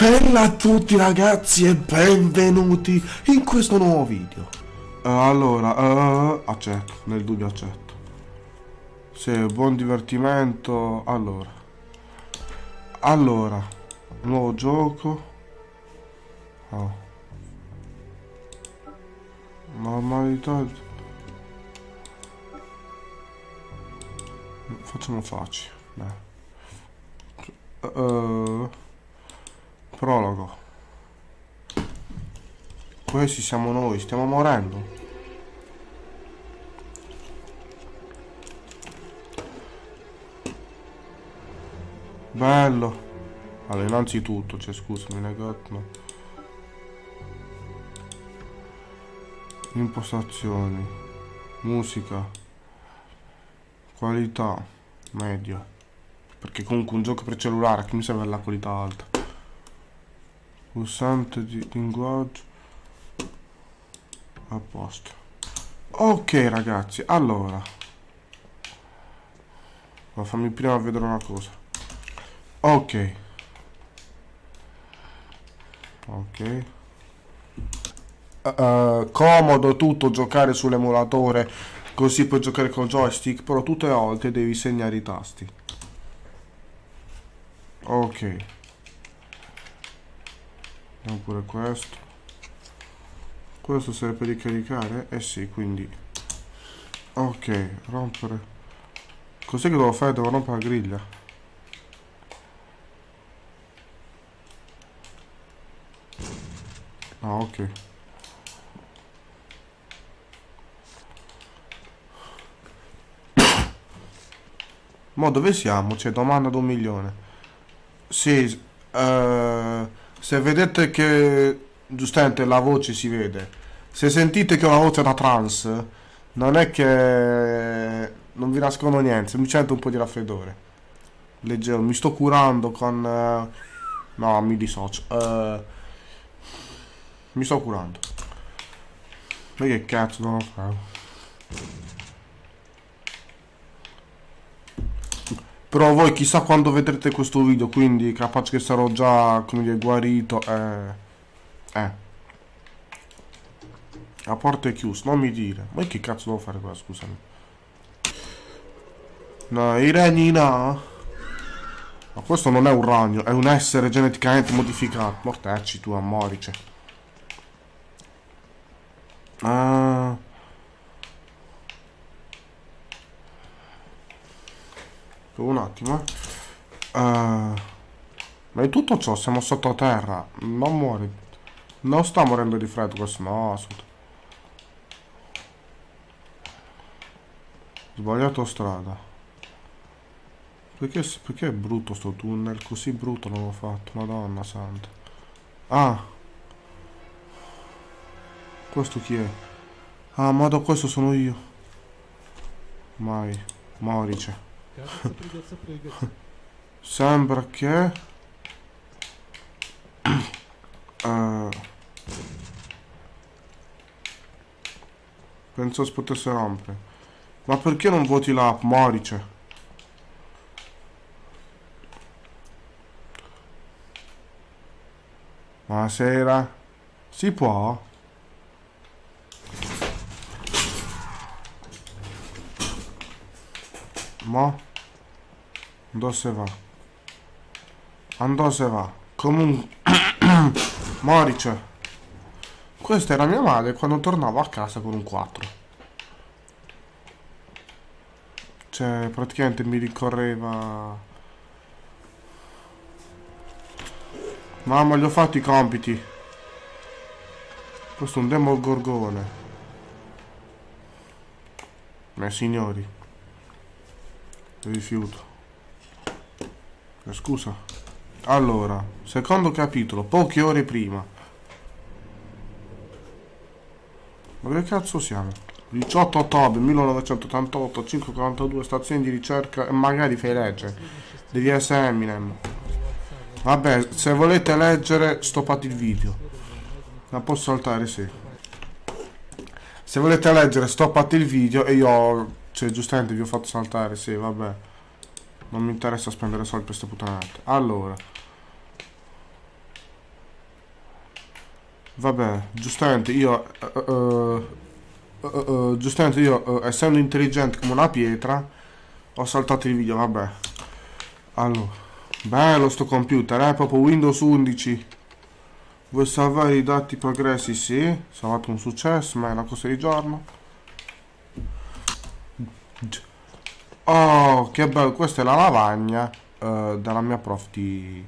Bella a tutti ragazzi e benvenuti in questo nuovo video. Eh, allora, uh, accetto, nel dubbio accetto. Sì, buon divertimento. Allora. Allora, nuovo gioco. Oh. Normalità. Facciamo facile. Uh, prologo. Questi siamo noi, stiamo morendo. Bello. Allora, innanzitutto, cioè scusami, negatno. Impostazioni. Musica. Qualità. Media. Perché comunque un gioco per cellulare, che mi serve la qualità alta. Pulsante di linguaggio. A posto. Ok ragazzi, allora. Ma fammi prima vedere una cosa. Ok. Ok. Uh, comodo tutto giocare sull'emulatore così puoi giocare col joystick però tutte le volte devi segnare i tasti ok oppure questo questo serve per ricaricare? eh sì quindi ok rompere cos'è che devo fare? devo rompere la griglia Ah, ok. Ma dove siamo? C'è domanda da un milione. Sì, uh, se vedete che giustamente la voce si vede. Se sentite che ho una voce da trans, non è che non vi nascondo niente, mi sento un po' di raffreddore. Leggero, mi sto curando con... Uh, no, mi dissocio. Uh, mi sto curando. Ma che cazzo devo fare? Però voi chissà quando vedrete questo video, quindi capace che sarò già, come dire, guarito. Eh. Eh. La porta è chiusa, non mi dire. Ma che cazzo devo fare qua, scusami. No, i regni no. Ma questo non è un ragno, è un essere geneticamente modificato. Mortacci tu, a Un attimo. Uh, ma in tutto ciò siamo sottoterra. Non muori. Non sta morendo di freddo questo. No, assolutamente. Sbagliato strada. Perché, perché è brutto sto tunnel? Così brutto non l'ho fatto. Madonna santa. Ah. Questo chi è? Ah, ma da questo sono io. Mai. Maurice. Sembra che... uh, penso potesse rompere. Ma perché non voti l'app, Maurice? Buonasera. Si può? Mo? Dove se va? Andò se va? Comunque... Morice. Questa era mia madre quando tornavo a casa con un 4. Cioè, praticamente mi ricorreva... Mamma, gli ho fatto i compiti. Questo è un demogorgone. Ma signori rifiuto scusa. Allora secondo capitolo poche ore prima. Ma che cazzo siamo? 18 ottobre 1988 542 stazioni di ricerca e magari fai leggere. Devi essere Eminem. Vabbè se volete leggere stoppate il video. La posso saltare sì. Se volete leggere stoppate il video e io cioè, giustamente vi ho fatto saltare, sì, vabbè. Non mi interessa spendere soldi per queste puttanate. Allora. Vabbè, giustamente io... Uh, uh, uh, giustamente io, essendo intelligente come una pietra, ho saltato il video, vabbè. Allora, bello sto computer, eh, proprio Windows 11. Vuoi salvare i dati progressi? Sì, salvato un successo, ma è una cosa di giorno. Oh, che bello, questa è la lavagna della mia prof di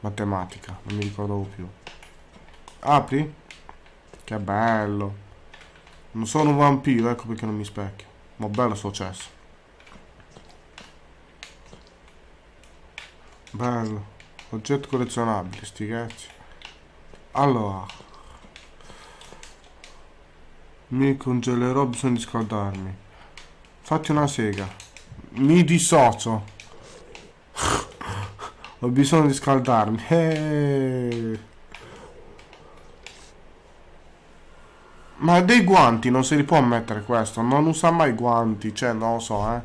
matematica, non mi ricordavo più. Apri? Che bello. Non sono un vampiro, ecco perché non mi specchio. Ma bello sto cesso. Bello. Oggetto collezionabile, sti cazzi. Allora. Mi congelerò, bisogna scaldarmi. Fatti una sega. Mi dissocio. Ho bisogno di scaldarmi. Eh. Ma dei guanti non si li può mettere questo. Non usa mai guanti. Cioè, non lo so, eh.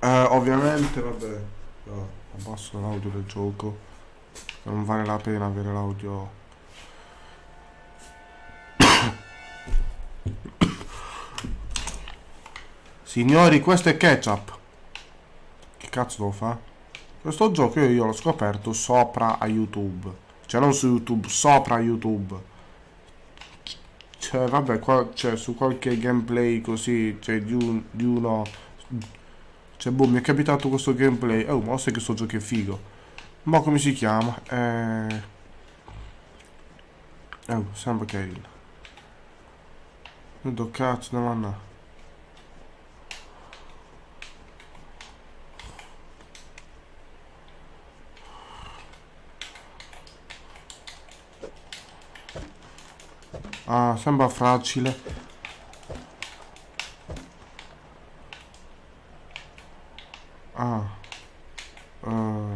Eh, ovviamente, vabbè. No, abbasso l'audio del gioco. Non vale la pena avere l'audio Signori, questo è ketchup. Che cazzo devo fare? Questo gioco io, io l'ho scoperto sopra a YouTube. Cioè non su YouTube, sopra YouTube. Cioè, vabbè, qua, cioè, su qualche gameplay così, cioè, di, un, di uno... Cioè, boh, mi è capitato questo gameplay. Oh, ma sai che sto gioco è figo. Ma come si chiama? Eh... Oh, sembra carino. Non do cazzo, non manna. Ah, sembra facile. Ah. Uh.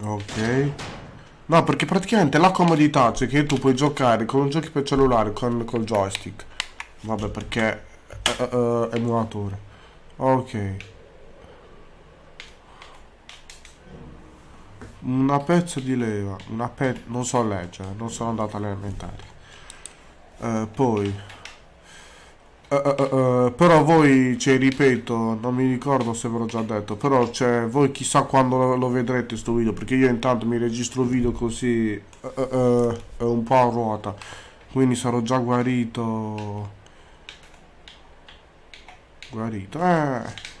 Ok. No, perché praticamente la comodità, cioè che tu puoi giocare con giochi per cellulare con col joystick. Vabbè, perché uh, uh, emulatore. Ok. Una pezza di leva, una pe non so leggere, non sono andato alle elementari. Uh, poi, uh, uh, però voi, cioè, ripeto, non mi ricordo se ve l'ho già detto, però, cioè, voi chissà quando lo, lo vedrete questo video, perché io intanto mi registro video così, un po' a ruota, quindi sarò già guarito. Guarito, eh.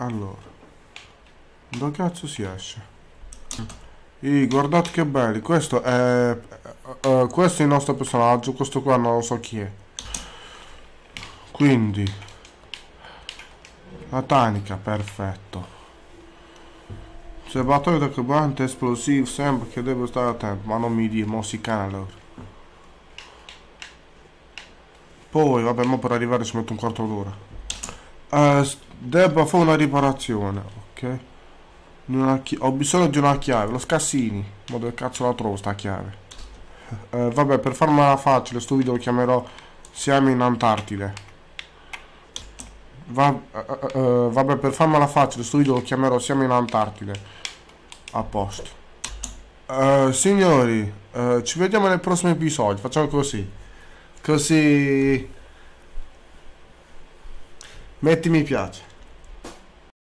Allora. Dove cazzo si esce? Ehi, guardate che belli. Questo è... Uh, questo è il nostro personaggio. Questo qua non lo so chi è. Quindi... La tanica, perfetto. Serbatoio da carburante esplosivo, sembra che devo stare attento, ma non mi dire, mo si allora. Poi, vabbè, ma per arrivare ci metto un quarto d'ora. Uh, Debba fare una riparazione, ok? Ho bisogno di una chiave, lo scassini. Ma dove cazzo la trovo sta chiave? Eh, vabbè, per farmela facile, sto video lo chiamerò Siamo in Antartide. Va, uh, uh, vabbè, per farmela facile, sto video lo chiamerò Siamo in Antartide. A posto. Uh, signori, ci vediamo nel prossimo episodio. Facciamo così. Così... Metti mi piace.